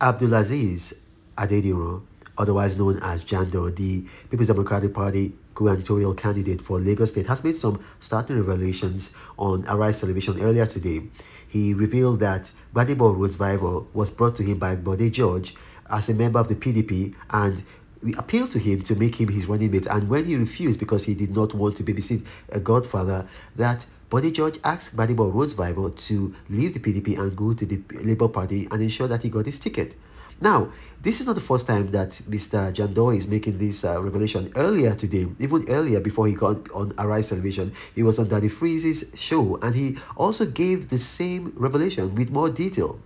Abdulaziz Adediran, otherwise known as Jandor, the People's Democratic Party gubernatorial candidate for Lagos State, has made some startling revelations on Arise Television earlier today. He revealed that Gbadebo Rhodes was brought to him by Bode George as a member of the PDP and we appealed to him to make him his running mate. And when he refused because he did not want to babysit a godfather, that Bode George asked Gbadebo Rhodes Vivour to leave the PDP and go to the Labour Party and ensure that he got his ticket. Now, this is not the first time that Mr. Jandor is making this uh, revelation. Earlier today, even earlier before he got on Arise Television, he was on Daddy Freeze's show and he also gave the same revelation with more detail.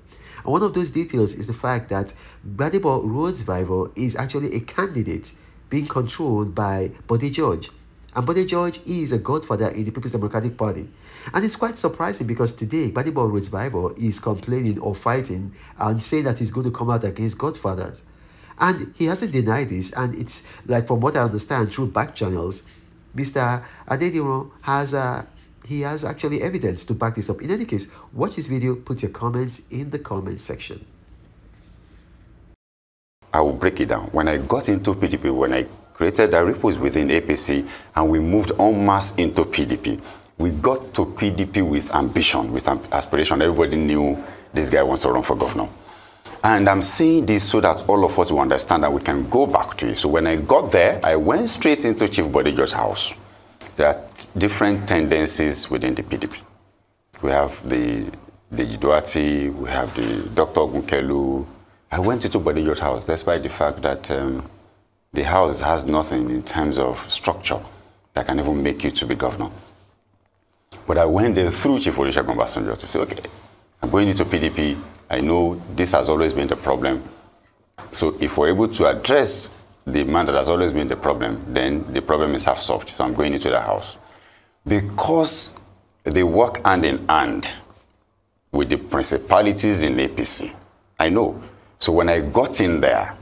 And one of those details is the fact that Gbadebo Rhodes Vivour is actually a candidate being controlled by Bode George. And Bode George is a godfather in the People's Democratic Party. And it's quite surprising because today, Gbadebo Rhodes Vivour is complaining or fighting and saying that he's going to come out against godfathers. And he hasn't denied this. And it's like, from what I understand through back channels, Mr. Adediran has a he has actually evidence to back this up. In any case, watch this video, put your comments in the comment section. I will break it down. When I got into PDP, when I created the ripples within APC and we moved en masse into PDP. We got to PDP with ambition, with aspiration. Everybody knew this guy wants to run for governor. And I'm saying this so that all of us will understand that we can go back to it. So when I got there, I went straight into Chief Bode George's house. There are different tendencies within the PDP. We have the the Duarte, we have the Dr. Gunkelu. I went into Bode George's house despite the fact that um, the house has nothing in terms of structure that can even make you to be governor. But I went there through Chief Olusegun Obasanjo to say, okay, I'm going into PDP. I know this has always been the problem. So if we're able to address the man that has always been the problem, then the problem is half solved. So I'm going into the house. Because they work hand in hand with the principalities in APC. I know. So when I got in there,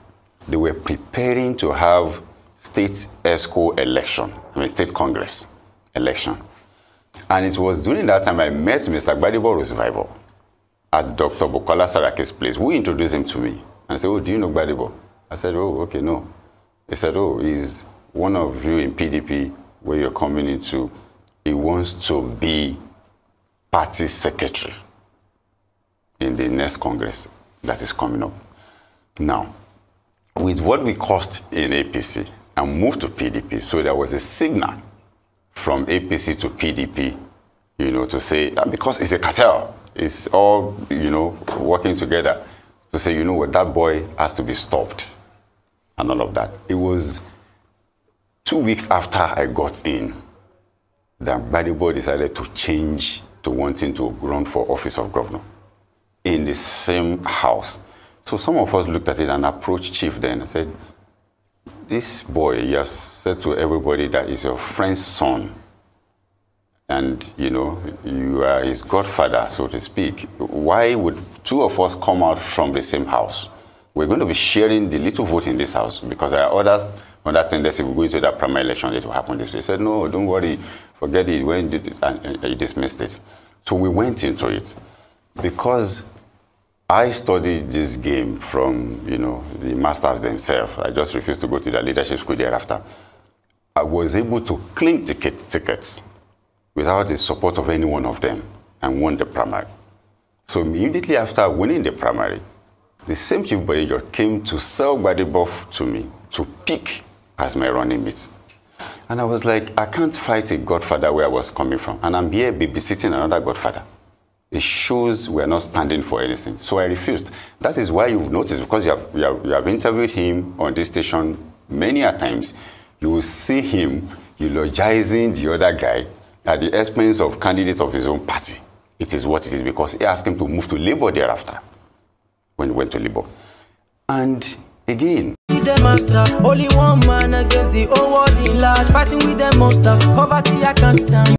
they were preparing to have state ESCO election, I mean state congress election. And it was during that time I met Mr. Gbadebo Rhodes Vivour at Dr. Bukola Saraki's place, who introduced him to me. And said, oh, do you know Gbadebo? I said, oh, okay, no. He said, oh, he's one of you in PDP where you're coming into. He wants to be party secretary in the next Congress that is coming up. Now, with what we cost in APC and moved to PDP. So there was a signal from APC to PDP, you know, to say, uh, because it's a cartel, it's all, you know, working together, to say, you know what, that boy has to be stopped and all of that. It was two weeks after I got in that Gbadebo decided to change to wanting to run for office of governor in the same house. So some of us looked at it and approached Chief then and said, this boy, you have said to everybody that is your friend's son. And, you know, you are his godfather, so to speak. Why would two of us come out from the same house? We're going to be sharing the little vote in this house because there are others on that tendency. We're going to that primary election, it will happen this way. He said, no, don't worry, forget it. When did it? And he dismissed it. So we went into it because I studied this game from, you know, the masters themselves. I just refused to go to the leadership school thereafter. I was able to clean ticket, tickets without the support of any one of them and won the primary. So immediately after winning the primary, the same chief manager came to sell Gbadebo to me to pick as my running mate. And I was like, I can't fight a godfather where I was coming from. And I'm here babysitting another godfather it shows we're not standing for anything. So I refused. That is why you've noticed, because you have, you have, you have interviewed him on this station many a times, you will see him eulogizing the other guy at the expense of candidate of his own party. It is what it is, because he asked him to move to Labour thereafter, when he went to Labour. And again, master, only one man against the whole world in large, fighting with the monsters, poverty I can't stand.